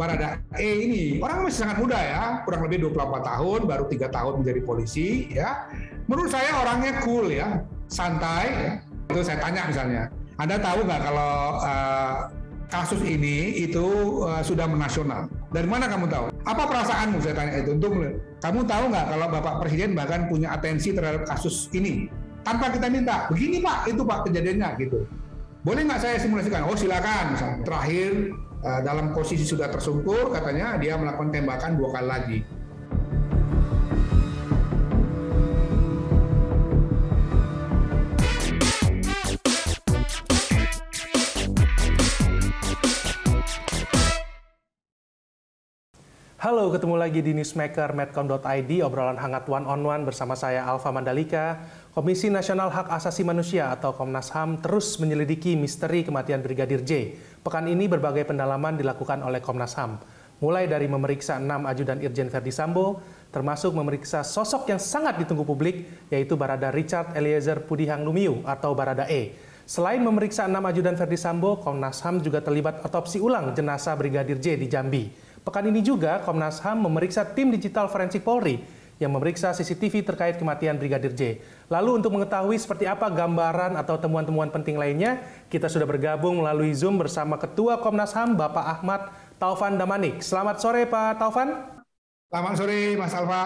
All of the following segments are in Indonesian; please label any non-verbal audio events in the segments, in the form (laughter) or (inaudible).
Barada E ini orang masih sangat muda ya, kurang lebih 24 tahun, baru tiga tahun menjadi polisi ya. Menurut saya orangnya cool ya, santai. Ya. Itu saya tanya misalnya, Anda tahu nggak kalau uh, kasus ini itu uh, sudah menasional? Dari mana kamu tahu? Apa perasaanmu? Saya tanya itu. Untuk kamu tahu nggak kalau Bapak Presiden bahkan punya atensi terhadap kasus ini? Tanpa kita minta, begini Pak, itu Pak kejadiannya gitu. Boleh nggak saya simulasikan? Oh silakan. Terakhir uh, dalam posisi sudah tersungkur, katanya dia melakukan tembakan dua kali lagi. Halo, ketemu lagi di Newsmaker Medcom.id, obrolan hangat one on one bersama saya Alfa Mandalika. Komisi Nasional Hak Asasi Manusia atau Komnas HAM terus menyelidiki misteri kematian Brigadir J. Pekan ini berbagai pendalaman dilakukan oleh Komnas HAM. Mulai dari memeriksa enam ajudan Irjen Verdi Sambo, termasuk memeriksa sosok yang sangat ditunggu publik, yaitu Barada Richard Eliezer Pudihang Lumiu atau Barada E. Selain memeriksa enam ajudan Verdi Sambo, Komnas HAM juga terlibat otopsi ulang jenazah Brigadir J di Jambi. Pekan ini juga Komnas HAM memeriksa tim digital forensik Polri yang memeriksa CCTV terkait kematian Brigadir J. Lalu untuk mengetahui seperti apa gambaran atau temuan-temuan penting lainnya, kita sudah bergabung melalui Zoom bersama Ketua Komnas HAM Bapak Ahmad Taufan Damanik. Selamat sore Pak Taufan. Selamat sore Mas Alfa.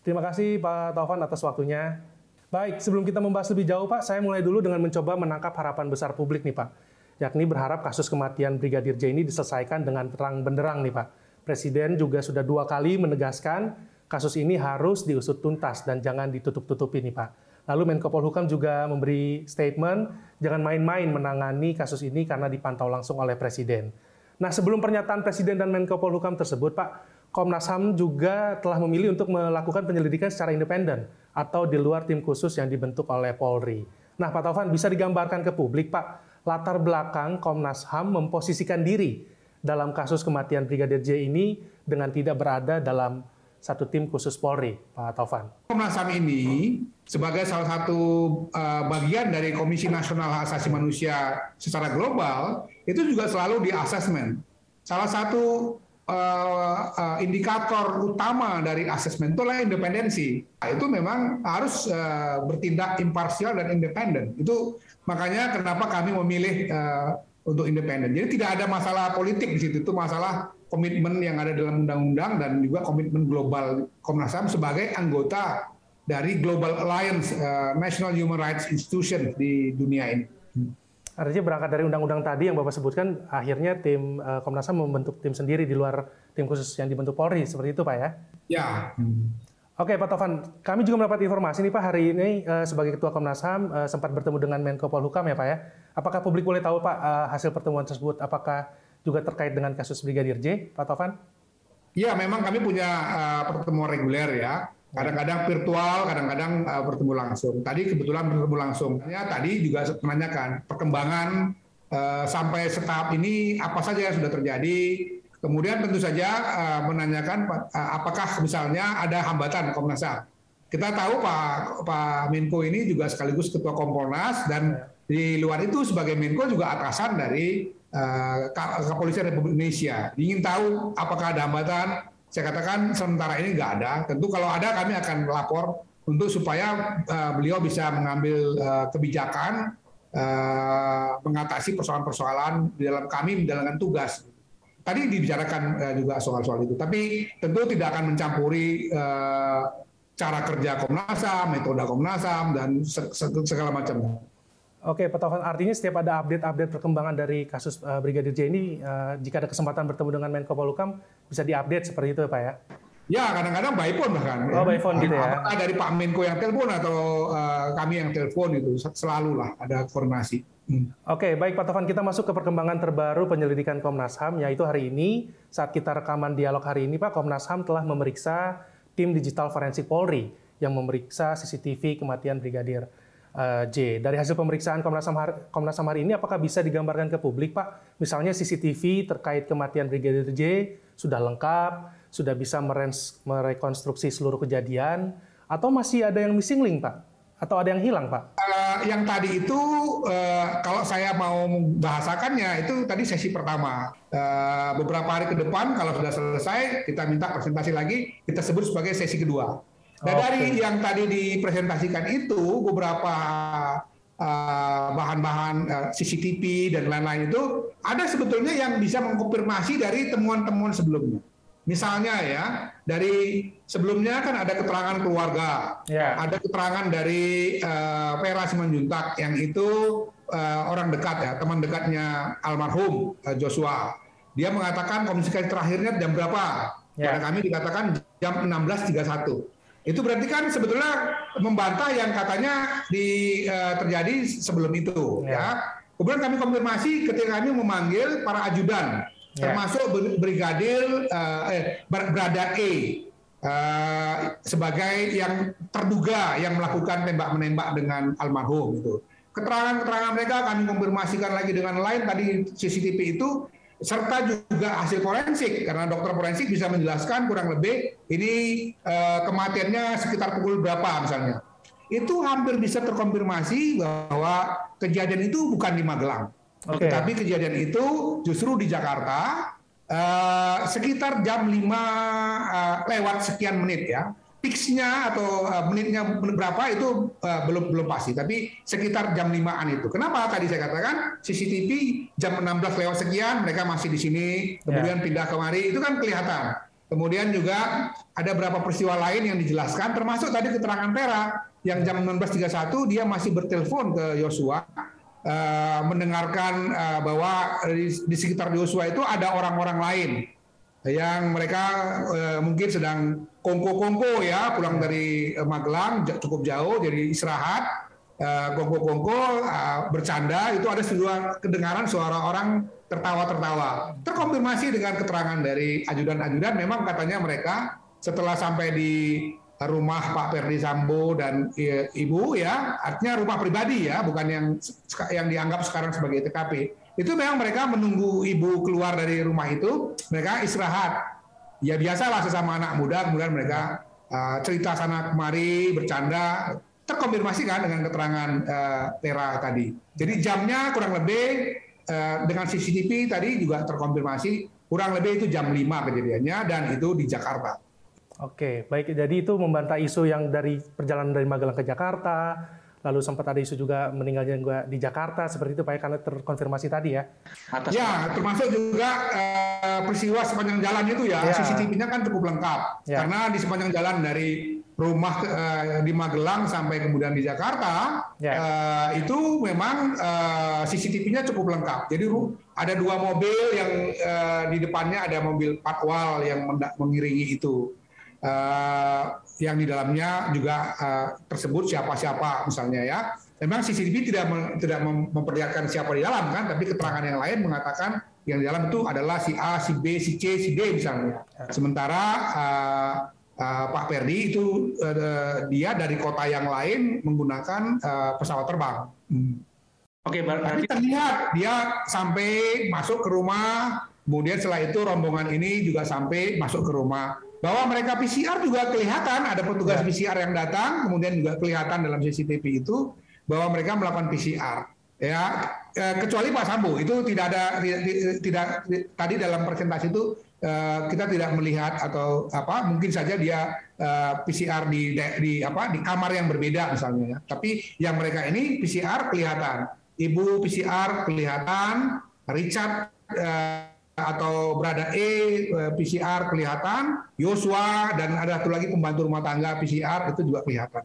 Terima kasih Pak Taufan atas waktunya. Baik, sebelum kita membahas lebih jauh Pak, saya mulai dulu dengan mencoba menangkap harapan besar publik nih Pak. Yakni berharap kasus kematian Brigadir J ini diselesaikan dengan terang benderang nih Pak Presiden juga sudah dua kali menegaskan kasus ini harus diusut tuntas dan jangan ditutup-tutupi nih Pak. Lalu Menko Polhukam juga memberi statement jangan main-main menangani kasus ini karena dipantau langsung oleh Presiden. Nah sebelum pernyataan Presiden dan Menko Polhukam tersebut Pak, Komnas HAM juga telah memilih untuk melakukan penyelidikan secara independen atau di luar tim khusus yang dibentuk oleh Polri. Nah Pak Taufan bisa digambarkan ke publik Pak, latar belakang Komnas HAM memposisikan diri dalam kasus kematian Brigadir J ini dengan tidak berada dalam satu tim khusus Polri, Pak Taufan? Komnas HAM ini sebagai salah satu uh, bagian dari Komisi Nasional Hak Asasi Manusia secara global itu juga selalu di asesmen. Salah satu uh, uh, indikator utama dari asesmen itu adalah independensi. Nah, itu memang harus uh, bertindak imparsial dan independen. Itu makanya kenapa kami memilih uh, untuk independen. Jadi tidak ada masalah politik di situ, itu masalah komitmen yang ada dalam undang-undang dan juga komitmen global Komnas HAM sebagai anggota dari Global Alliance uh, National Human Rights Institution di dunia ini. Artinya berangkat dari undang-undang tadi yang Bapak sebutkan, akhirnya tim uh, Komnas HAM membentuk tim sendiri di luar tim khusus yang dibentuk Polri, seperti itu Pak ya? Ya. Oke Pak Tovan, kami juga mendapat informasi nih Pak hari ini uh, sebagai Ketua Komnas HAM uh, sempat bertemu dengan Menko Polhukam ya Pak ya. Apakah publik boleh tahu Pak uh, hasil pertemuan tersebut? Apakah juga terkait dengan kasus Brigadir J, Pak Tovan? Iya, memang kami punya uh, pertemuan reguler ya. Kadang-kadang virtual, kadang-kadang uh, bertemu langsung. Tadi kebetulan bertemu langsung. Ya, tadi juga menanyakan perkembangan uh, sampai setahap ini apa saja yang sudah terjadi, Kemudian tentu saja uh, menanyakan uh, apakah misalnya ada hambatan Komnas HAM. Kita tahu Pak Pak Menko ini juga sekaligus Ketua Kompolnas dan di luar itu sebagai Menko juga atasan dari uh, Kepolisian Republik Indonesia. Ingin tahu apakah ada hambatan? Saya katakan sementara ini nggak ada. Tentu kalau ada kami akan lapor untuk supaya uh, beliau bisa mengambil uh, kebijakan uh, mengatasi persoalan-persoalan di dalam kami menjalankan tugas tadi dibicarakan uh, juga soal-soal itu. Tapi tentu tidak akan mencampuri uh, cara kerja Komnas HAM, metode Komnas HAM dan segala macam. Oke, Pak Taufan, artinya setiap ada update-update perkembangan dari kasus uh, Brigadir J ini, uh, jika ada kesempatan bertemu dengan Menko Polhukam, bisa diupdate seperti itu, Pak ya? Ya, kadang-kadang by phone bahkan. Oh, by phone gitu ya? Apakah dari Pak Menko yang telepon atau uh, kami yang telepon itu, selalu lah ada koordinasi. Hmm. Oke, baik Pak Tovan, kita masuk ke perkembangan terbaru penyelidikan Komnas HAM, yaitu hari ini, saat kita rekaman dialog hari ini, Pak, Komnas HAM telah memeriksa tim digital forensik Polri yang memeriksa CCTV kematian Brigadir uh, J. Dari hasil pemeriksaan Komnas HAM, Komnas HAM hari ini, apakah bisa digambarkan ke publik, Pak? Misalnya CCTV terkait kematian Brigadir J sudah lengkap, sudah bisa merekonstruksi seluruh kejadian, atau masih ada yang missing link, Pak? Atau ada yang hilang, Pak? Uh, yang tadi itu uh, kalau saya mau membahasakannya itu tadi sesi pertama. Uh, beberapa hari ke depan kalau sudah selesai kita minta presentasi lagi kita sebut sebagai sesi kedua. Dan okay. dari yang tadi dipresentasikan itu beberapa bahan-bahan uh, uh, CCTV dan lain-lain itu ada sebetulnya yang bisa mengkonfirmasi dari temuan-temuan sebelumnya. Misalnya ya, dari sebelumnya kan ada keterangan keluarga, yeah. ada keterangan dari uh, Vera Simanjuntak yang itu uh, orang dekat ya, teman dekatnya almarhum uh, Joshua. Dia mengatakan komunikasi terakhirnya jam berapa? Yeah. Pada kami dikatakan jam 16.31. Itu berarti kan sebetulnya membantah yang katanya di, uh, terjadi sebelum itu yeah. ya. Kemudian kami konfirmasi ketika kami memanggil para ajudan Ya. termasuk brigadir uh, eh, berada E uh, sebagai yang terduga yang melakukan tembak menembak dengan almarhum itu. Keterangan-keterangan mereka kami konfirmasikan lagi dengan lain tadi CCTV itu serta juga hasil forensik karena dokter forensik bisa menjelaskan kurang lebih ini uh, kematiannya sekitar pukul berapa misalnya. Itu hampir bisa terkonfirmasi bahwa kejadian itu bukan di Magelang Okay. Tapi kejadian itu justru di Jakarta uh, sekitar jam 5 uh, eh, lewat sekian menit ya. Fixnya atau uh, menitnya berapa itu uh, belum belum pasti, tapi sekitar jam 5-an itu. Kenapa tadi saya katakan CCTV jam 16 lewat sekian mereka masih di sini, kemudian yeah. pindah kemari itu kan kelihatan. Kemudian juga ada beberapa peristiwa lain yang dijelaskan termasuk tadi keterangan Pera yang jam 16.31 dia masih bertelepon ke Yosua uh, mendengarkan uh, bahwa di, di sekitar Joshua itu ada orang-orang lain yang mereka uh, mungkin sedang kongko-kongko ya pulang dari uh, Magelang cukup jauh jadi istirahat kongko-kongko uh, bercanda itu ada sebuah kedengaran suara orang tertawa-tertawa terkonfirmasi dengan keterangan dari ajudan-ajudan memang katanya mereka setelah sampai di rumah Pak Ferdi Sambo dan Ibu ya, artinya rumah pribadi ya, bukan yang yang dianggap sekarang sebagai TKP. Itu memang mereka menunggu ibu keluar dari rumah itu, mereka istirahat. Ya biasalah sesama anak muda, kemudian mereka uh, cerita sana kemari, bercanda, terkonfirmasi kan dengan keterangan uh, Tera tadi. Jadi jamnya kurang lebih uh, dengan CCTV tadi juga terkonfirmasi kurang lebih itu jam 5 kejadiannya dan itu di Jakarta. Oke, baik. Jadi itu membantah isu yang dari perjalanan dari Magelang ke Jakarta, lalu sempat ada isu juga meninggalnya juga di Jakarta, seperti itu Pak ya, karena terkonfirmasi tadi ya. Atas ya, termasuk juga uh, peristiwa sepanjang jalan itu ya, ya. CCTV-nya kan cukup lengkap. Ya. Karena di sepanjang jalan dari rumah uh, di Magelang sampai kemudian di Jakarta, ya. uh, itu memang uh, CCTV-nya cukup lengkap. Jadi ada dua mobil yang uh, di depannya ada mobil patwal yang mengiringi itu uh, yang di dalamnya juga uh, tersebut siapa-siapa misalnya ya. Memang CCTV tidak tidak memperlihatkan siapa di dalam kan, tapi keterangan yang lain mengatakan yang di dalam itu adalah si A, si B, si C, si D misalnya. Sementara uh, uh, Pak Perdi itu uh, dia dari kota yang lain menggunakan uh, pesawat terbang. Hmm. Oke, berarti Tapi terlihat dia sampai masuk ke rumah, kemudian setelah itu rombongan ini juga sampai masuk ke rumah bahwa mereka PCR juga kelihatan ada petugas ya. PCR yang datang kemudian juga kelihatan dalam CCTV itu bahwa mereka melakukan PCR ya eh, kecuali Pak Sambo itu tidak ada tidak, tidak tadi dalam presentasi itu eh, kita tidak melihat atau apa mungkin saja dia eh, PCR di, di apa di kamar yang berbeda misalnya ya. Tapi yang mereka ini PCR kelihatan. Ibu PCR kelihatan Richard eh, atau berada E eh, PCR kelihatan, Yosua dan ada satu lagi pembantu rumah tangga PCR itu juga kelihatan.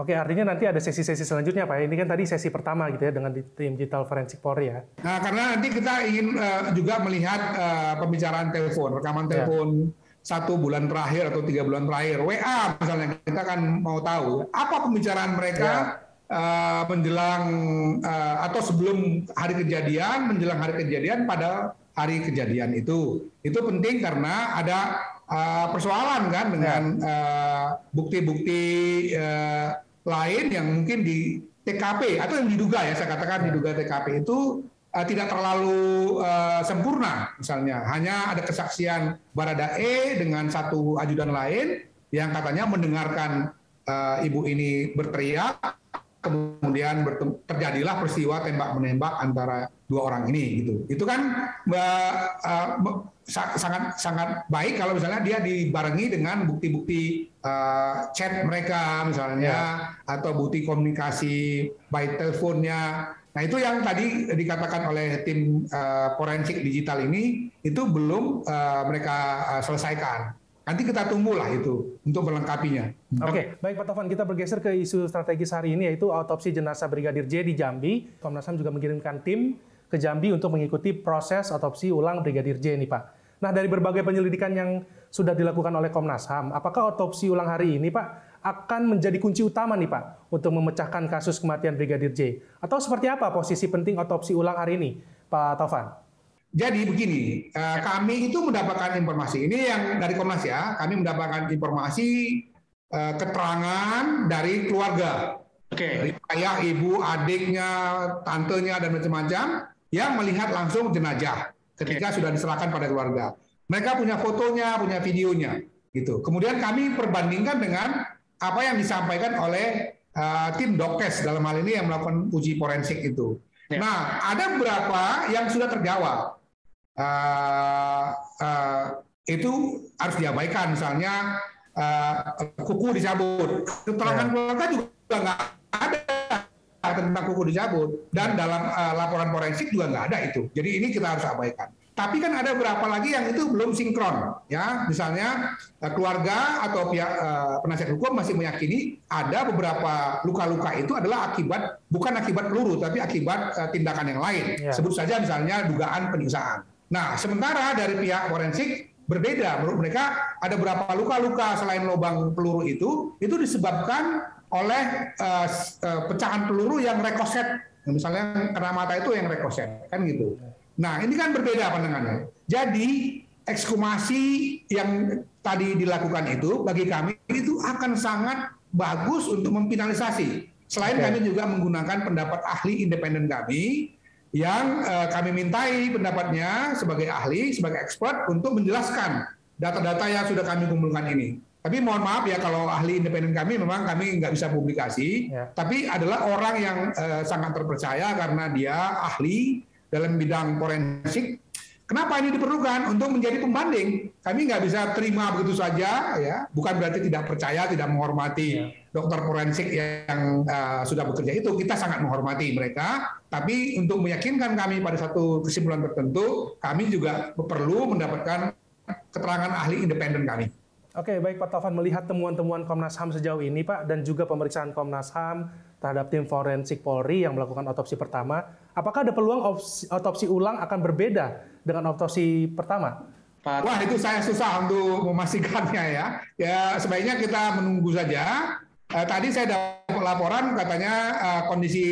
Oke, artinya nanti ada sesi-sesi selanjutnya Pak. Ini kan tadi sesi pertama gitu ya dengan tim digital forensik Polri ya. Nah, karena nanti kita ingin uh, juga melihat uh, pembicaraan telepon, rekaman ya. telepon ya. satu bulan terakhir atau tiga bulan terakhir, WA misalnya kita kan mau tahu apa pembicaraan mereka. Ya uh, menjelang uh, atau sebelum hari kejadian, menjelang hari kejadian pada hari kejadian itu. Itu penting karena ada uh, persoalan kan dengan uh, bukti-bukti uh, lain yang mungkin di TKP atau yang diduga ya saya katakan diduga TKP itu uh, tidak terlalu uh, sempurna misalnya. Hanya ada kesaksian Baradae dengan satu ajudan lain yang katanya mendengarkan uh, ibu ini berteriak, kemudian terjadilah peristiwa tembak menembak antara dua orang ini gitu. Itu kan uh, uh, sangat sangat baik kalau misalnya dia dibarengi dengan bukti-bukti uh, chat mereka misalnya ya. atau bukti komunikasi by teleponnya. Nah itu yang tadi dikatakan oleh tim uh, forensik digital ini itu belum uh, mereka uh, selesaikan. Nanti kita tunggulah itu untuk melengkapinya. Oke, okay. baik Pak Tovan, kita bergeser ke isu strategis hari ini yaitu autopsi jenazah Brigadir J di Jambi. Komnas HAM juga mengirimkan tim ke Jambi untuk mengikuti proses autopsi ulang Brigadir J ini Pak. Nah dari berbagai penyelidikan yang sudah dilakukan oleh Komnas HAM, apakah autopsi ulang hari ini Pak akan menjadi kunci utama nih Pak untuk memecahkan kasus kematian Brigadir J? Atau seperti apa posisi penting autopsi ulang hari ini Pak Tovan? Jadi begini, uh, kami itu mendapatkan informasi ini yang dari Komnas ya, kami mendapatkan informasi uh, keterangan dari keluarga, okay. dari ayah, ibu, adiknya, tantenya dan macam-macam yang melihat langsung jenazah ketika okay. sudah diserahkan pada keluarga. Mereka punya fotonya, punya videonya, gitu. Kemudian kami perbandingkan dengan apa yang disampaikan oleh uh, tim dokes dalam hal ini yang melakukan uji forensik itu. Ya. Nah, ada beberapa yang sudah terjawab uh, uh, itu harus diabaikan. Misalnya uh, kuku dicabut. Keterangan ya. keluarga juga nggak ada tentang kuku dicabut. Dan dalam uh, laporan forensik juga nggak ada itu. Jadi ini kita harus abaikan. Tapi kan ada beberapa lagi yang itu belum sinkron ya. Misalnya keluarga atau pihak uh, penasihat hukum masih meyakini ada beberapa luka-luka itu adalah akibat bukan akibat peluru tapi akibat uh, tindakan yang lain. Ya. sebut saja misalnya dugaan penyiksaan Nah, sementara dari pihak forensik berbeda. Menurut mereka ada berapa luka-luka selain lubang peluru itu, itu disebabkan oleh uh, uh, pecahan peluru yang rekoset. Misalnya kena mata itu yang rekoset, kan gitu. Nah, ini kan berbeda pandangannya. Jadi, ekshumasi yang tadi dilakukan itu bagi kami itu akan sangat bagus untuk memfinalisasi. Selain okay. kami juga menggunakan pendapat ahli independen kami yang uh, kami mintai pendapatnya sebagai ahli, sebagai expert untuk menjelaskan data-data yang sudah kami kumpulkan ini. Tapi mohon maaf ya kalau ahli independen kami memang kami nggak bisa publikasi, ya. tapi adalah orang yang uh, sangat terpercaya karena dia ahli dalam bidang forensik Kenapa ini diperlukan? Untuk menjadi pembanding. Kami nggak bisa terima begitu saja, ya. Bukan berarti tidak percaya, tidak menghormati ya. dokter forensik yang uh, sudah bekerja itu. Kita sangat menghormati mereka, tapi untuk meyakinkan kami pada satu kesimpulan tertentu, kami juga perlu mendapatkan keterangan ahli independen kami. Oke, baik Pak Taufan melihat temuan-temuan Komnas HAM sejauh ini, Pak, dan juga pemeriksaan Komnas HAM terhadap tim forensik Polri yang melakukan otopsi pertama, apakah ada peluang otopsi ulang akan berbeda dengan otopsi pertama? Pak. Wah itu saya susah untuk memastikannya ya. Ya sebaiknya kita menunggu saja. Eh, tadi saya dapat laporan katanya eh, kondisi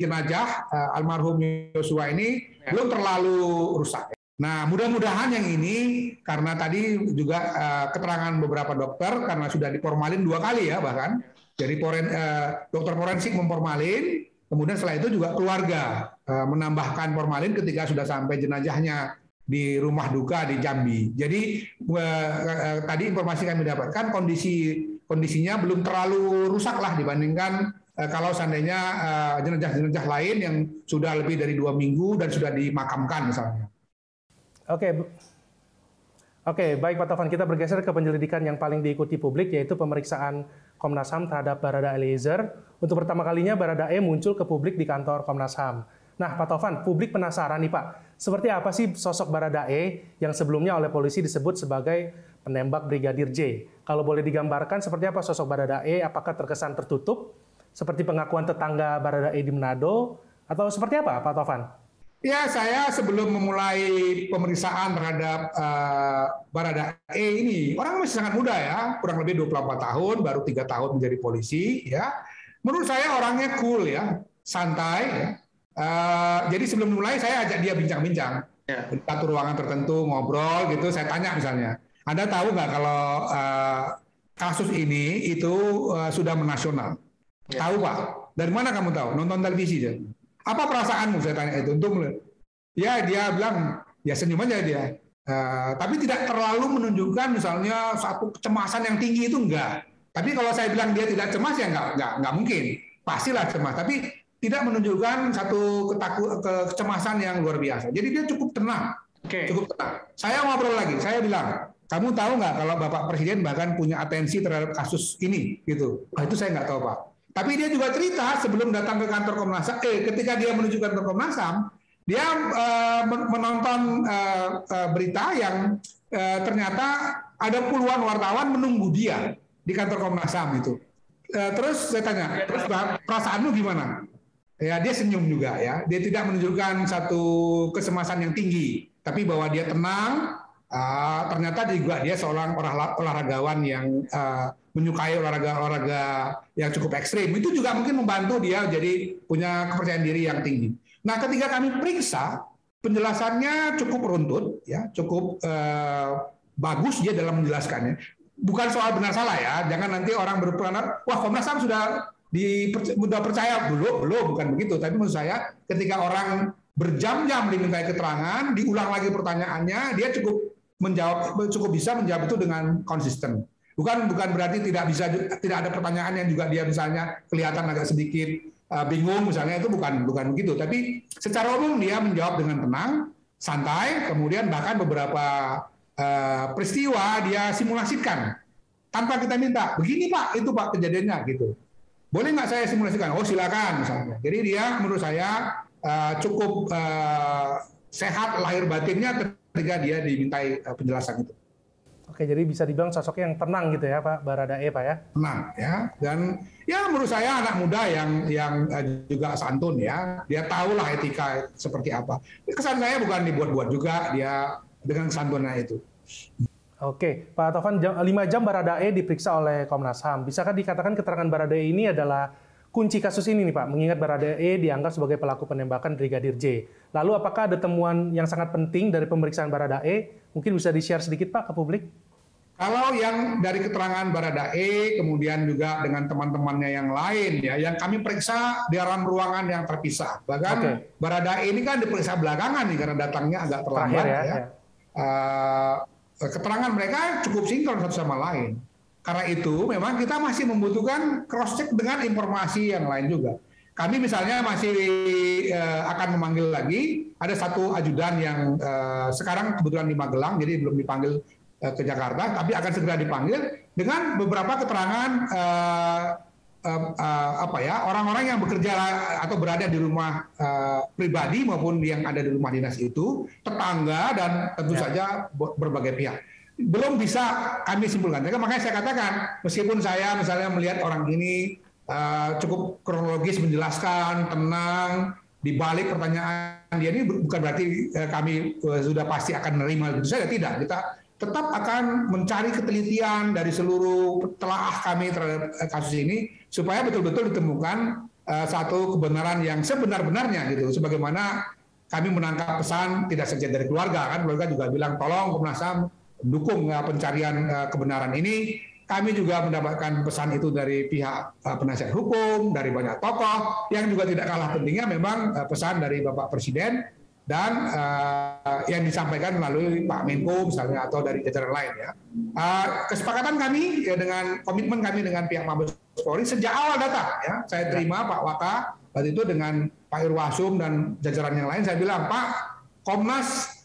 jenazah eh, almarhum Yosua ini ya. belum terlalu rusak. Nah mudah-mudahan yang ini karena tadi juga eh, keterangan beberapa dokter karena sudah diformalin dua kali ya bahkan jadi poren, uh, dokter forensik memformalin, kemudian setelah itu juga keluarga uh, menambahkan formalin ketika sudah sampai jenazahnya di rumah duka di Jambi. Jadi uh, uh, tadi informasi kami dapatkan kondisi kondisinya belum terlalu rusak lah dibandingkan uh, kalau seandainya jenazah-jenazah lain yang sudah lebih dari dua minggu dan sudah dimakamkan misalnya. Oke, Oke, baik Pak Taufan, kita bergeser ke penyelidikan yang paling diikuti publik, yaitu pemeriksaan Komnas HAM terhadap Barada Eliezer. Untuk pertama kalinya Barada E muncul ke publik di kantor Komnas HAM. Nah, Pak Taufan, publik penasaran nih Pak, seperti apa sih sosok Barada E yang sebelumnya oleh polisi disebut sebagai penembak Brigadir J? Kalau boleh digambarkan seperti apa sosok Barada E, apakah terkesan tertutup, seperti pengakuan tetangga Barada E di Manado, atau seperti apa Pak Taufan? Ya, saya sebelum memulai pemeriksaan terhadap uh, Barada E ini, orang masih sangat muda ya, kurang lebih 24 tahun, baru tiga tahun menjadi polisi, ya. Menurut saya orangnya cool ya, santai. Ya. Uh, jadi sebelum mulai saya ajak dia bincang-bincang, ya. satu ruangan tertentu ngobrol gitu. Saya tanya misalnya, Anda tahu nggak kalau uh, kasus ini itu uh, sudah menasional? Ya. Tahu pak? Dari mana kamu tahu? Nonton televisi ya? Apa perasaanmu? Saya tanya itu. Untuk ya dia bilang ya senyum aja dia. Uh, tapi tidak terlalu menunjukkan misalnya satu kecemasan yang tinggi itu enggak. Tapi kalau saya bilang dia tidak cemas ya nggak nggak nggak mungkin, pastilah cemas. Tapi tidak menunjukkan satu ketakut kecemasan yang luar biasa. Jadi dia cukup tenang, okay. cukup tenang. Saya ngobrol lagi, saya bilang, kamu tahu nggak kalau Bapak Presiden bahkan punya atensi terhadap kasus ini, gitu? Nah, itu saya nggak tahu Pak. Tapi dia juga cerita sebelum datang ke kantor Komnas HAM, eh, ketika dia menuju kantor Komnas HAM, dia uh, menonton uh, uh, berita yang uh, ternyata ada puluhan wartawan menunggu dia di kantor Komnas HAM itu. Uh, terus saya tanya, terus perasaanmu gimana? Ya, dia senyum juga ya. Dia tidak menunjukkan satu kesemasan yang tinggi, tapi bahwa dia tenang. Uh, ternyata juga dia seorang olahragawan yang uh, menyukai olahraga-olahraga yang cukup ekstrim. Itu juga mungkin membantu dia jadi punya kepercayaan diri yang tinggi. Nah, ketika kami periksa, penjelasannya cukup runtut, ya, cukup uh, bagus dia dalam menjelaskannya. Bukan soal benar salah ya, jangan nanti orang berpendapat, wah Komnas HAM sudah mudah percaya belum belum bukan begitu tapi menurut saya ketika orang berjam-jam diminta keterangan diulang lagi pertanyaannya dia cukup menjawab cukup bisa menjawab itu dengan konsisten bukan bukan berarti tidak bisa tidak ada pertanyaan yang juga dia misalnya kelihatan agak sedikit uh, bingung misalnya itu bukan bukan begitu tapi secara umum dia menjawab dengan tenang santai kemudian bahkan beberapa uh, peristiwa dia simulasikan tanpa kita minta begini pak itu pak kejadiannya gitu boleh nggak saya simulasikan? Oh silakan misalnya. Jadi dia menurut saya uh, cukup uh, sehat lahir batinnya ketika dia dimintai penjelasan itu. Oke, jadi bisa dibilang sosoknya yang tenang gitu ya Pak Baradae Pak ya? Tenang ya, dan ya menurut saya anak muda yang yang juga santun ya, dia tahulah etika seperti apa. Kesan saya bukan dibuat-buat juga, dia dengan santunnya itu. Oke, Pak Taufan, jam, 5 jam Baradae diperiksa oleh Komnas HAM. Bisakah dikatakan keterangan Baradae ini adalah kunci kasus ini nih Pak, mengingat Baradae dianggap sebagai pelaku penembakan Brigadir J. Lalu apakah ada temuan yang sangat penting dari pemeriksaan Baradae? Mungkin bisa di-share sedikit Pak ke publik? Kalau yang dari keterangan Baradae, kemudian juga dengan teman-temannya yang lain, ya, yang kami periksa di dalam ruangan yang terpisah. Bahkan okay. Baradae ini kan diperiksa belakangan nih karena datangnya agak terlambat. ya, ya. ya. Uh, keterangan mereka cukup sinkron satu sama lain. Karena itu memang kita masih membutuhkan cross check dengan informasi yang lain juga. Kami misalnya masih uh, akan memanggil lagi ada satu ajudan yang uh, sekarang kebetulan di Magelang jadi belum dipanggil ke Jakarta tapi akan segera dipanggil dengan beberapa keterangan uh, uh, uh, apa ya orang-orang yang bekerja atau berada di rumah uh, pribadi maupun yang ada di rumah dinas itu tetangga dan tentu ya. saja berbagai pihak belum bisa kami simpulkan. Makanya saya katakan meskipun saya misalnya melihat orang ini uh, cukup kronologis menjelaskan tenang di balik pertanyaan dia ini bukan berarti uh, kami uh, sudah pasti akan menerima itu saja tidak kita tetap akan mencari ketelitian dari seluruh telaah kami terhadap kasus ini supaya betul-betul ditemukan uh, satu kebenaran yang sebenar-benarnya gitu. Sebagaimana kami menangkap pesan tidak saja dari keluarga kan. Keluarga juga bilang tolong Komnas HAM dukung uh, pencarian uh, kebenaran ini. Kami juga mendapatkan pesan itu dari pihak uh, penasihat hukum dari banyak tokoh. Yang juga tidak kalah pentingnya memang uh, pesan dari Bapak Presiden dan uh, yang disampaikan melalui Pak Menko misalnya atau dari jajaran lain ya. Uh, kesepakatan kami ya dengan komitmen kami dengan pihak Mabes Polri sejak awal datang ya. Saya terima Pak Waka waktu itu dengan Pak Irwasum dan jajaran yang lain saya bilang Pak Komnas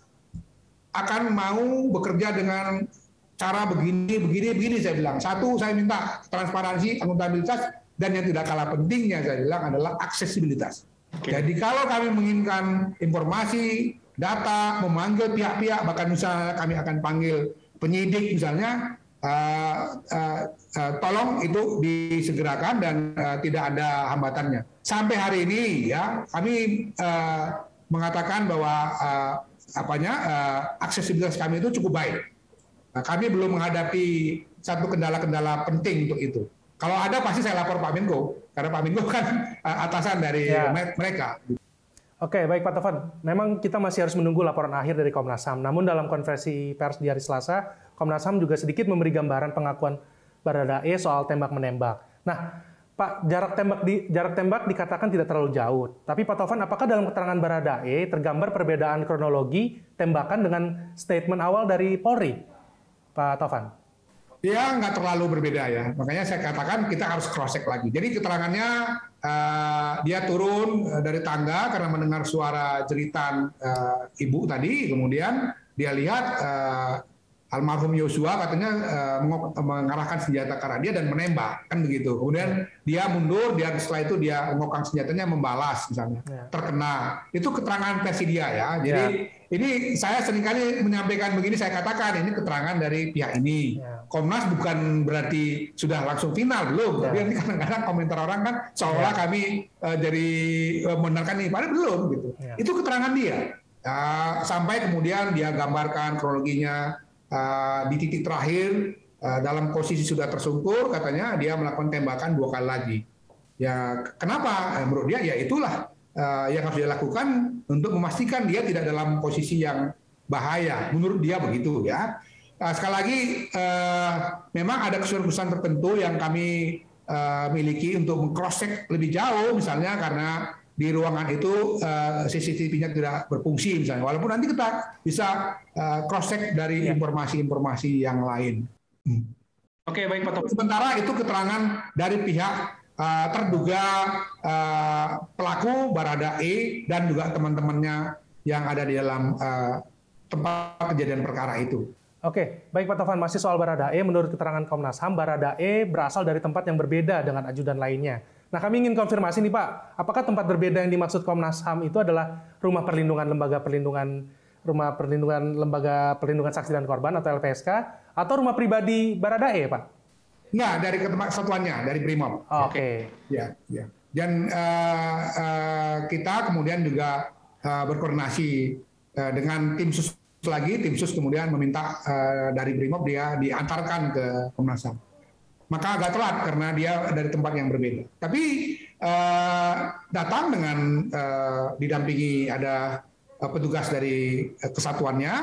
akan mau bekerja dengan cara begini begini begini saya bilang. Satu saya minta transparansi, akuntabilitas dan yang tidak kalah pentingnya saya bilang adalah aksesibilitas Okay. Jadi kalau kami menginginkan informasi, data, memanggil pihak-pihak, bahkan misalnya kami akan panggil penyidik misalnya, uh, uh, uh, tolong itu disegerakan dan uh, tidak ada hambatannya. Sampai hari ini ya kami uh, mengatakan bahwa uh, apanya uh, aksesibilitas kami itu cukup baik. Nah, kami belum menghadapi satu kendala-kendala penting untuk itu. Kalau ada pasti saya lapor Pak Menko, karena Pak Menko (laughs) kan eh, atasan dari ya. mereka. Oke, baik Pak Tovan. Memang kita masih harus menunggu laporan akhir dari Komnas HAM. Namun dalam konferensi pers di hari Selasa, Komnas HAM juga sedikit memberi gambaran pengakuan Baradae soal tembak-menembak. Nah, Pak, jarak tembak di jarak tembak dikatakan tidak terlalu jauh. Tapi Pak Tovan, apakah dalam keterangan Baradae tergambar perbedaan kronologi tembakan dengan statement awal dari Polri? Pak Tovan. Ya nggak terlalu berbeda ya. Makanya saya katakan kita harus cross check lagi. Jadi keterangannya uh, dia turun uh, dari tangga karena mendengar suara jeritan uh, ibu tadi, kemudian dia lihat uh, almarhum Yosua katanya uh, mengarahkan senjata ke arah dia dan menembak kan begitu. Kemudian dia mundur, dia setelah itu dia mengokang senjatanya membalas misalnya. Ya. Terkena. Itu keterangan versi dia ya. Jadi ya. ini saya sering kali menyampaikan begini saya katakan ini keterangan dari pihak ini. Ya. Komnas bukan berarti sudah langsung final belum. Ya. Tapi nanti kadang-kadang komentar orang kan seolah ya. kami uh, dari uh, membenarkan ini padahal belum gitu. Ya. Itu keterangan dia. Uh, sampai kemudian dia gambarkan kronologinya uh, di titik terakhir uh, dalam posisi sudah tersungkur katanya dia melakukan tembakan dua kali lagi. Ya kenapa? Eh, menurut dia ya itulah uh, yang harus dilakukan untuk memastikan dia tidak dalam posisi yang bahaya. Menurut dia begitu ya. Uh, sekali lagi uh, memang ada kesulitan tertentu yang kami uh, miliki untuk mengcross check lebih jauh misalnya karena di ruangan itu uh, CCTV-nya tidak berfungsi misalnya. Walaupun nanti kita bisa uh, cross check dari ya. informasi-informasi yang lain. Hmm. Oke, baik Pak Sementara itu keterangan dari pihak uh, terduga uh, pelaku Barada E dan juga teman-temannya yang ada di dalam uh, tempat kejadian perkara itu. Oke, baik Pak Tovan, masih soal Barada E, menurut keterangan Komnas HAM, Barada E berasal dari tempat yang berbeda dengan ajudan lainnya. Nah, kami ingin konfirmasi nih Pak, apakah tempat berbeda yang dimaksud Komnas HAM itu adalah rumah perlindungan lembaga perlindungan rumah perlindungan lembaga perlindungan saksi dan korban atau LPSK atau rumah pribadi Baradae, Pak? Enggak, dari tempat satuannya, dari Brimob. Oh, Oke. Okay. Ya, ya. Dan uh, uh, kita kemudian juga uh, berkoordinasi uh, dengan tim sus lagi, tim sus kemudian meminta uh, dari Brimob dia diantarkan ke Komnas HAM maka agak telat karena dia dari tempat yang berbeda. Tapi uh, datang dengan uh, didampingi ada uh, petugas dari uh, kesatuannya.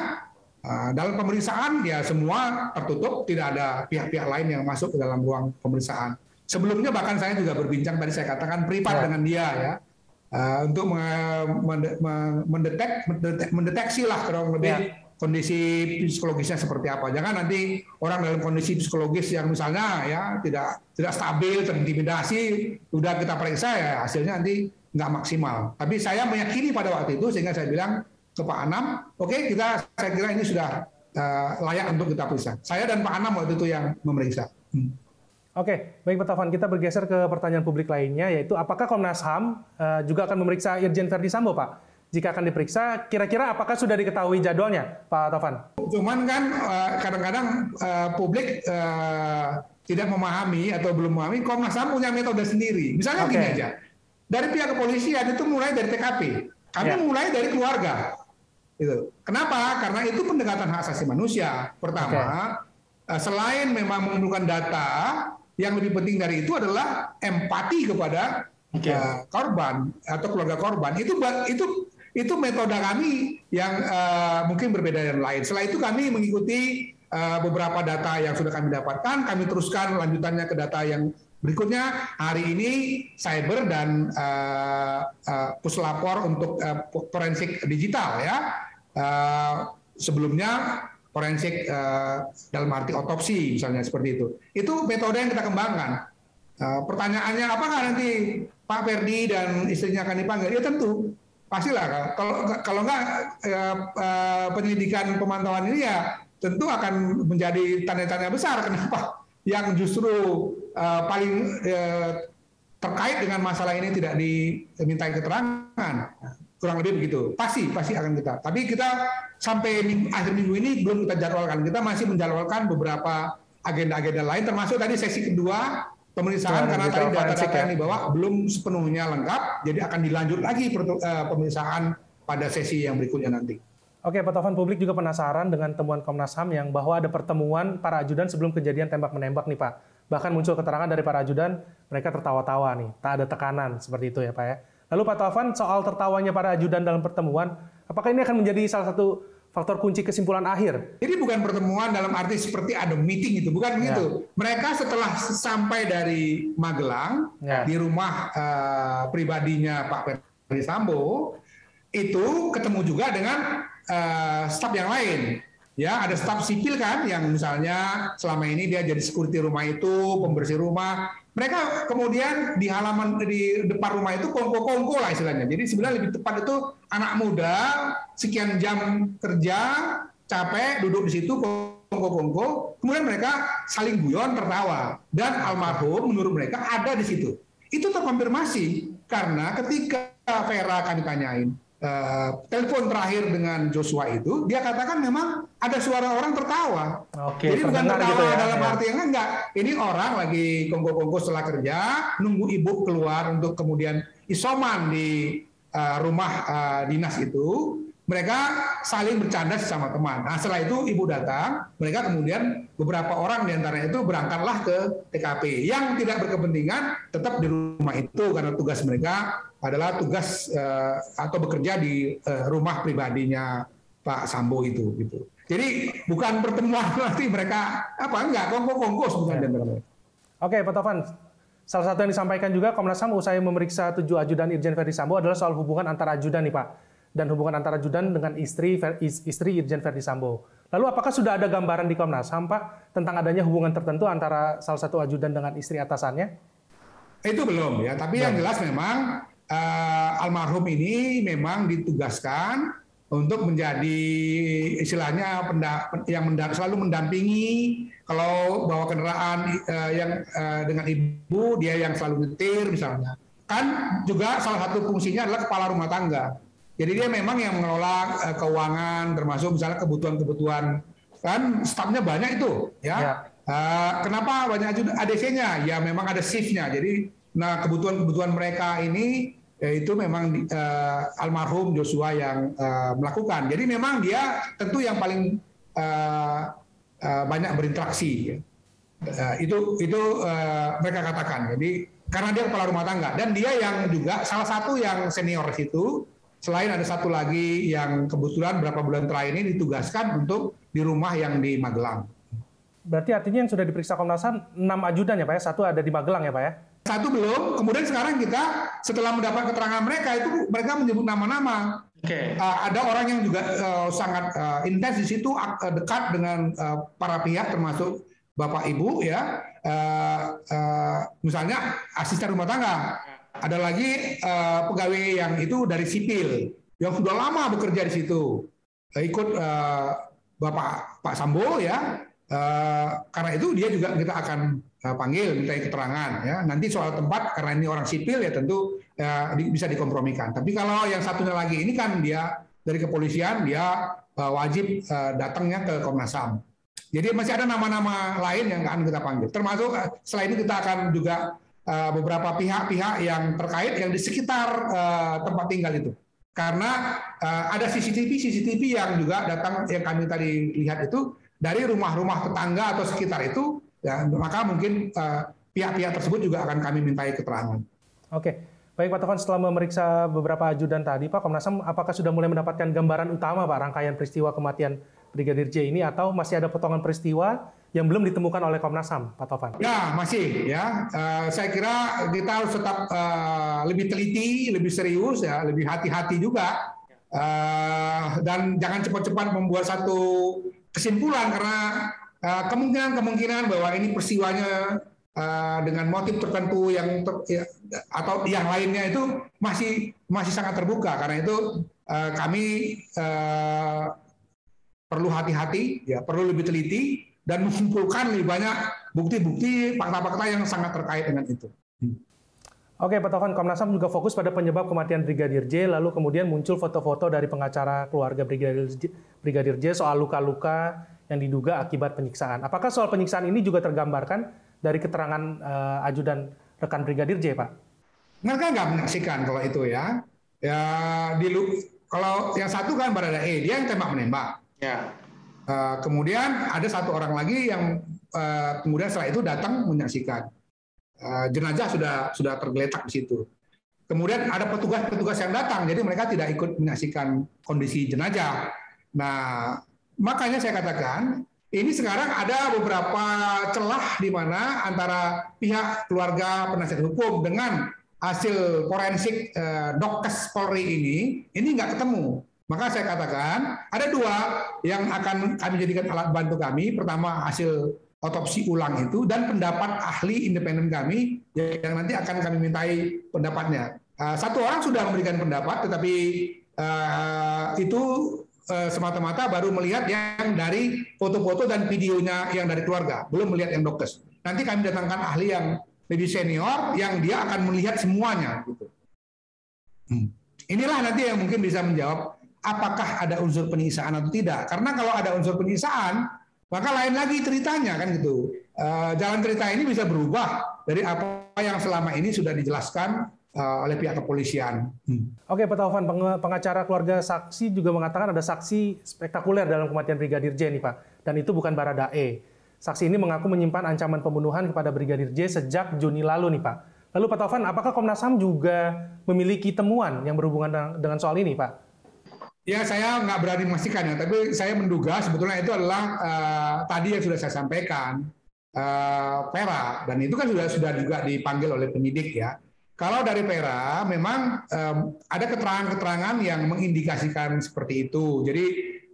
Uh, dalam pemeriksaan ya semua tertutup, tidak ada pihak-pihak lain yang masuk ke dalam ruang pemeriksaan. Sebelumnya bahkan saya juga berbincang tadi saya katakan privat ya. dengan dia ya. Uh, untuk mendetek, mendetek, mendeteksi lah kurang lebih ya kondisi psikologisnya seperti apa. Jangan nanti orang dalam kondisi psikologis yang misalnya ya tidak tidak stabil, terintimidasi, sudah kita periksa ya hasilnya nanti nggak maksimal. Tapi saya meyakini pada waktu itu sehingga saya bilang ke Pak Anam, oke okay, kita saya kira ini sudah uh, layak untuk kita periksa. Saya dan Pak Anam waktu itu yang memeriksa. Hmm. Oke, baik Pak Taufan, kita bergeser ke pertanyaan publik lainnya, yaitu apakah Komnas HAM uh, juga akan memeriksa Irjen Verdi Sambo, Pak? jika akan diperiksa, kira-kira apakah sudah diketahui jadwalnya, Pak Taufan? Cuman kan eh, kadang-kadang uh, publik uh, tidak memahami atau belum memahami, Komnas HAM punya metode sendiri. Misalnya okay. gini aja, dari pihak kepolisian itu mulai dari TKP, kami yeah. mulai dari keluarga. Gitu. Kenapa? Karena itu pendekatan hak asasi manusia. Pertama, okay. selain memang mengumpulkan data, yang lebih penting dari itu adalah empati kepada okay. uh, korban atau keluarga korban. Itu itu itu metode kami yang uh, mungkin berbeda yang lain. Setelah itu kami mengikuti uh, beberapa data yang sudah kami dapatkan, kami teruskan lanjutannya ke data yang berikutnya. Hari ini cyber dan uh, uh, puslapor untuk uh, forensik digital ya. Uh, sebelumnya forensik uh, dalam arti otopsi misalnya seperti itu. Itu metode yang kita kembangkan. Uh, pertanyaannya apakah nanti Pak Ferdi dan istrinya akan dipanggil? Ya tentu pastilah kalau kalau nggak ya, uh, penyelidikan pemantauan ini ya tentu akan menjadi tanda-tanya besar kenapa (laughs) yang justru uh, paling uh, terkait dengan masalah ini tidak dimintai keterangan kurang lebih begitu pasti pasti akan kita tapi kita sampai minggu, akhir minggu ini belum kita jadwalkan kita masih menjadwalkan beberapa agenda-agenda lain termasuk tadi sesi kedua pemeriksaan nah, karena tadi data-data ya. yang dibawa belum sepenuhnya lengkap, jadi akan dilanjut lagi eh, pemeriksaan pada sesi yang berikutnya nanti. Oke, Pak Taufan, publik juga penasaran dengan temuan Komnas HAM yang bahwa ada pertemuan para ajudan sebelum kejadian tembak-menembak nih Pak. Bahkan muncul keterangan dari para ajudan, mereka tertawa-tawa nih, tak ada tekanan, seperti itu ya Pak ya. Lalu Pak Taufan, soal tertawanya para ajudan dalam pertemuan, apakah ini akan menjadi salah satu faktor kunci kesimpulan akhir. Jadi bukan pertemuan dalam arti seperti ada meeting itu, bukan ya. gitu. Mereka setelah sampai dari Magelang ya. di rumah uh, pribadinya Pak Ferdi Sambo itu ketemu juga dengan uh, staf yang lain. ya ada staf sipil kan yang misalnya selama ini dia jadi security rumah itu, pembersih rumah. Mereka kemudian di halaman di depan rumah itu kongko-kongko lah istilahnya. Jadi sebenarnya lebih tepat itu anak muda sekian jam kerja capek duduk di situ kongko-kongko, kemudian mereka saling guyon tertawa dan almarhum menurut mereka ada di situ. Itu terkonfirmasi karena ketika Vera kami tanyain, uh, telepon terakhir dengan Joshua itu, dia katakan memang ada suara orang tertawa. Oke, Jadi bukan tertawa gitu ya, dalam ya. arti yang enggak. Ini orang lagi kongko-kongko setelah kerja, nunggu ibu keluar untuk kemudian isoman di uh, rumah uh, dinas itu. Mereka saling bercanda sesama teman. Nah setelah itu ibu datang, mereka kemudian beberapa orang di antaranya itu berangkatlah ke TKP. Yang tidak berkepentingan tetap di rumah itu karena tugas mereka adalah tugas uh, atau bekerja di uh, rumah pribadinya Pak Sambo itu gitu. Jadi bukan pertemuan (laughs) nanti mereka apa enggak kongko-kongko sebenarnya ya. Oke, Pak Tovan. Salah satu yang disampaikan juga Komnas HAM usai memeriksa tujuh ajudan Irjen Verdi Sambo adalah soal hubungan antara ajudan nih Pak dan hubungan antara ajudan dengan istri istri Irjen Verdi Sambo. Lalu apakah sudah ada gambaran di Komnas HAM Pak tentang adanya hubungan tertentu antara salah satu ajudan dengan istri atasannya? Itu belum ya, tapi yang jelas memang uh, almarhum ini memang ditugaskan untuk menjadi istilahnya penda, yang selalu mendampingi kalau bawa kendaraan uh, yang uh, dengan ibu dia yang selalu nyetir misalnya kan juga salah satu fungsinya adalah kepala rumah tangga jadi dia memang yang mengelola uh, keuangan termasuk misalnya kebutuhan-kebutuhan kan stafnya banyak itu ya. ya. Uh, kenapa banyak ADC-nya? Ya memang ada shift-nya. Jadi nah kebutuhan-kebutuhan mereka ini ya, itu memang uh, almarhum Joshua yang uh, melakukan. Jadi memang dia tentu yang paling uh, uh, banyak berinteraksi. Ya. Uh, itu itu uh, mereka katakan. Jadi karena dia kepala rumah tangga dan dia yang juga salah satu yang senior situ Selain ada satu lagi yang kebetulan berapa bulan terakhir ini ditugaskan untuk di rumah yang di Magelang. Berarti artinya yang sudah diperiksa Komnas HAM 6 ajudan ya Pak ya? Satu ada di Magelang ya Pak ya? Satu belum, kemudian sekarang kita setelah mendapat keterangan mereka itu mereka menyebut nama-nama. Oke. Okay. Uh, eh, ada orang yang juga uh, sangat uh, intens di situ uh, dekat dengan uh, para pihak termasuk bapak ibu ya. Uh, uh, misalnya asisten rumah tangga ada lagi uh, pegawai yang itu dari sipil yang sudah lama bekerja di situ uh, ikut uh, Bapak Pak Sambo ya. Uh, karena itu dia juga kita akan uh, panggil minta keterangan ya. Nanti soal tempat karena ini orang sipil ya tentu uh, di, bisa dikompromikan. Tapi kalau yang satunya lagi ini kan dia dari kepolisian dia uh, wajib uh, datangnya ke Komnas HAM. Jadi masih ada nama-nama lain yang akan kita panggil. Termasuk uh, selain itu kita akan juga uh, beberapa pihak-pihak yang terkait yang di sekitar uh, tempat tinggal itu. Karena uh, ada CCTV CCTV yang juga datang yang kami tadi lihat itu dari rumah-rumah tetangga atau sekitar itu, ya, maka mungkin pihak-pihak tersebut juga akan kami mintai keterangan. Oke, baik Pak Tovan, setelah memeriksa beberapa ajudan tadi, Pak Komnas HAM, apakah sudah mulai mendapatkan gambaran utama Pak rangkaian peristiwa kematian Brigadir J ini atau masih ada potongan peristiwa yang belum ditemukan oleh Komnas HAM, Pak Tovan? Ya, masih ya. Uh, saya kira kita harus tetap uh, lebih teliti, lebih serius ya, lebih hati-hati juga. Uh, dan jangan cepat-cepat membuat satu kesimpulan karena kemungkinan-kemungkinan bahwa ini peristiwanya uh, dengan motif tertentu yang ter, ya, atau yang lainnya itu masih masih sangat terbuka karena itu uh, kami uh, perlu hati-hati, ya perlu lebih teliti dan mengumpulkan lebih banyak bukti-bukti, fakta-fakta yang sangat terkait dengan itu. Oke, Pak Taufan, Komnas HAM juga fokus pada penyebab kematian Brigadir J, lalu kemudian muncul foto-foto dari pengacara keluarga Brigadir J, Brigadir J soal luka-luka yang diduga akibat penyiksaan. Apakah soal penyiksaan ini juga tergambarkan dari keterangan uh, ajudan rekan Brigadir J, Pak? Mereka nggak menyaksikan kalau itu ya. Ya, di, kalau yang satu kan E, dia yang tembak menembak. Ya. Uh, kemudian ada satu orang lagi yang uh, kemudian setelah itu datang menyaksikan uh, jenazah sudah sudah tergeletak di situ. Kemudian ada petugas-petugas yang datang, jadi mereka tidak ikut menyaksikan kondisi jenazah. Nah, makanya saya katakan ini sekarang ada beberapa celah di mana antara pihak keluarga penasihat hukum dengan hasil forensik eh, Dokkes Polri ini ini nggak ketemu. Maka saya katakan ada dua yang akan kami jadikan alat bantu kami. Pertama hasil otopsi ulang itu dan pendapat ahli independen kami yang nanti akan kami mintai pendapatnya. Uh, satu orang sudah memberikan pendapat, tetapi uh, itu uh, semata-mata baru melihat yang dari foto-foto dan videonya yang dari keluarga, belum melihat yang dokter. Nanti kami datangkan ahli yang lebih senior yang dia akan melihat semuanya. Gitu. Hmm. Inilah nanti yang mungkin bisa menjawab apakah ada unsur penyiksaan atau tidak. Karena kalau ada unsur penyiksaan, maka lain lagi ceritanya kan gitu. Uh, jalan cerita ini bisa berubah dari apa yang selama ini sudah dijelaskan uh, oleh pihak kepolisian. Hmm. Oke, Pak Taufan, pengacara keluarga saksi juga mengatakan ada saksi spektakuler dalam kematian Brigadir J nih Pak, dan itu bukan Baradae. Saksi ini mengaku menyimpan ancaman pembunuhan kepada Brigadir J sejak Juni lalu nih Pak. Lalu Pak Taufan, apakah Komnas HAM juga memiliki temuan yang berhubungan dengan soal ini Pak? Ya, saya nggak berani memastikan ya, tapi saya menduga sebetulnya itu adalah uh, tadi yang sudah saya sampaikan, uh, Pera, dan itu kan sudah sudah juga dipanggil oleh penyidik ya. Kalau dari Pera, memang um, ada keterangan-keterangan yang mengindikasikan seperti itu. Jadi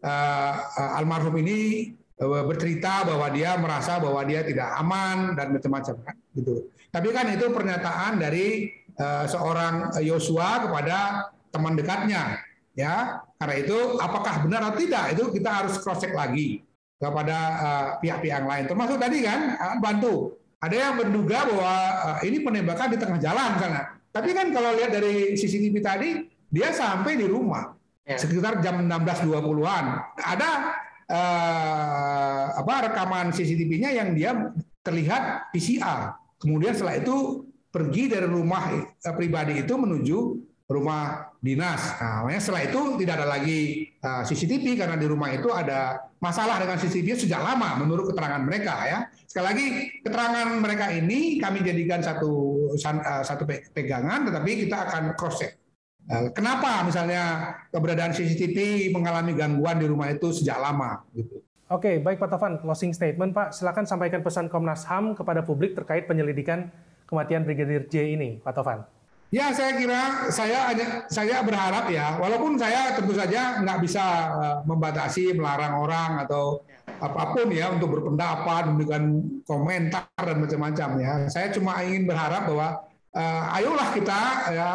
uh, almarhum ini uh, bercerita bahwa dia merasa bahwa dia tidak aman dan macam-macam kan, gitu. Tapi kan itu pernyataan dari uh, seorang Yosua kepada teman dekatnya ya karena itu apakah benar atau tidak itu kita harus cross check lagi kepada uh, pihak-pihak yang lain. Termasuk tadi kan uh, bantu. Ada yang menduga bahwa uh, ini penembakan di tengah jalan sana tapi kan kalau lihat dari CCTV tadi dia sampai di rumah. Ya. sekitar jam 16.20-an ada uh, apa rekaman CCTV-nya yang dia terlihat PCR kemudian setelah itu pergi dari rumah uh, pribadi itu menuju rumah dinas. Nah, setelah itu tidak ada lagi uh, CCTV karena di rumah itu ada masalah dengan CCTV sejak lama menurut keterangan mereka ya. Sekali lagi keterangan mereka ini kami jadikan satu uh, satu pegangan tetapi kita akan cross check. Uh, kenapa misalnya keberadaan CCTV mengalami gangguan di rumah itu sejak lama gitu. Oke, baik Pak Taufan, closing statement Pak. Silakan sampaikan pesan Komnas HAM kepada publik terkait penyelidikan kematian Brigadir J ini, Pak Taufan. Ya, saya kira saya saya berharap ya, walaupun saya tentu saja nggak bisa eh, membatasi, melarang orang atau apa pun ya untuk berpendapat, memberikan komentar dan macam-macam ya. Saya cuma ingin berharap bahwa uh, ayolah kita ya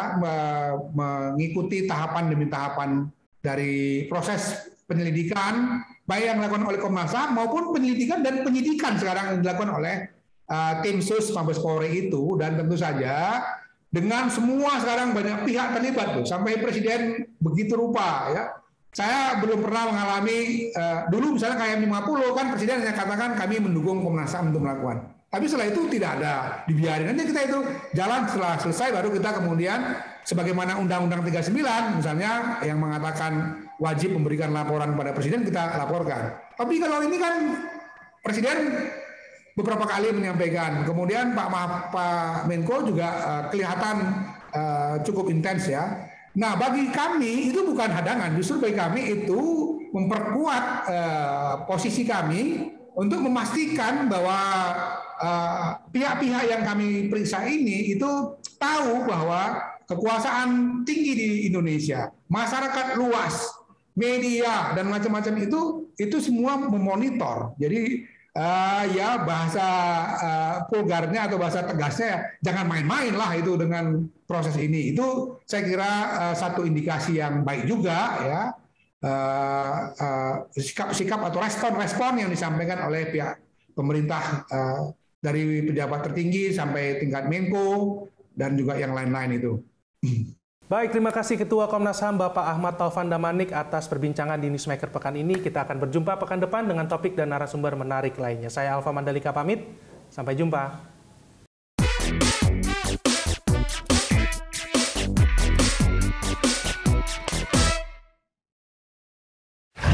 mengikuti tahapan demi tahapan dari proses penyelidikan baik yang dilakukan oleh Komnas HAM maupun penyelidikan dan penyidikan sekarang yang dilakukan oleh uh, tim sus Mabes Polri itu dan tentu saja dengan semua sekarang banyak pihak terlibat tuh sampai presiden begitu rupa ya. Saya belum pernah mengalami uh, dulu misalnya kayak 50 kan presiden hanya katakan kami mendukung Komnas HAM untuk melakukan. Tapi setelah itu tidak ada dibiarin nanti kita itu. Jalan setelah selesai baru kita kemudian sebagaimana Undang-Undang 39 misalnya yang mengatakan wajib memberikan laporan kepada presiden kita laporkan. Tapi kalau ini kan presiden beberapa kali menyampaikan. Kemudian Pak Pak Menko juga uh, kelihatan uh, cukup intens ya. Nah, bagi kami itu bukan hadangan, justru bagi kami itu memperkuat uh, posisi kami untuk memastikan bahwa pihak-pihak uh, yang kami periksa ini itu tahu bahwa kekuasaan tinggi di Indonesia, masyarakat luas, media dan macam-macam itu itu semua memonitor. Jadi uh, ya bahasa uh, atau bahasa tegasnya ya, jangan main-main lah itu dengan proses ini. Itu saya kira uh, satu indikasi yang baik juga ya sikap-sikap uh, uh, atau respon-respon yang disampaikan oleh pihak pemerintah uh, dari pejabat tertinggi sampai tingkat Menko dan juga yang lain-lain itu. (clears throat) Baik, terima kasih Ketua Komnas HAM Bapak Ahmad Taufan Damanik atas perbincangan di Newsmaker pekan ini. Kita akan berjumpa pekan depan dengan topik dan narasumber menarik lainnya. Saya Alfa Mandalika pamit. Sampai jumpa.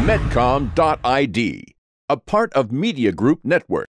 Medcom.id, a part of Media Group Network.